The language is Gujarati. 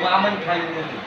વામન ખાયું નથી